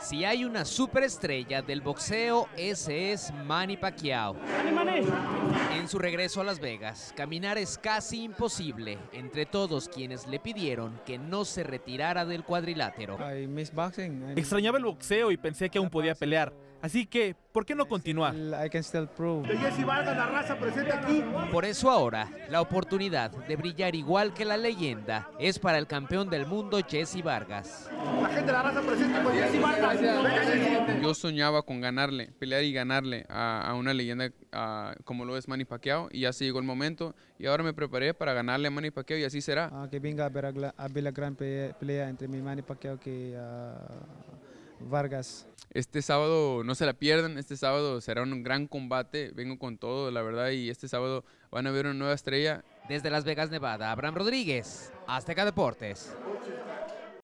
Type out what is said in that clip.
Si hay una superestrella del boxeo, ese es Manny Pacquiao. En su regreso a Las Vegas, caminar es casi imposible entre todos quienes le pidieron que no se retirara del cuadrilátero. Extrañaba el boxeo y pensé que aún podía pelear. Así que, ¿por qué no continuar? Por eso ahora, la oportunidad de brillar igual que la leyenda es para el campeón del mundo Jesse Vargas. Yo soñaba con ganarle, pelear y ganarle a, una leyenda como lo es Manny Pacquiao y ya se llegó el momento y ahora me preparé para ganarle a Manny Pacquiao y así será. Ah, que venga a ver, a ver la gran pelea entre mi Manny Pacquiao que Vargas. Este sábado no se la pierdan, este sábado será un gran combate, vengo con todo, la verdad, y este sábado van a ver una nueva estrella. Desde Las Vegas, Nevada, Abraham Rodríguez, Azteca Deportes.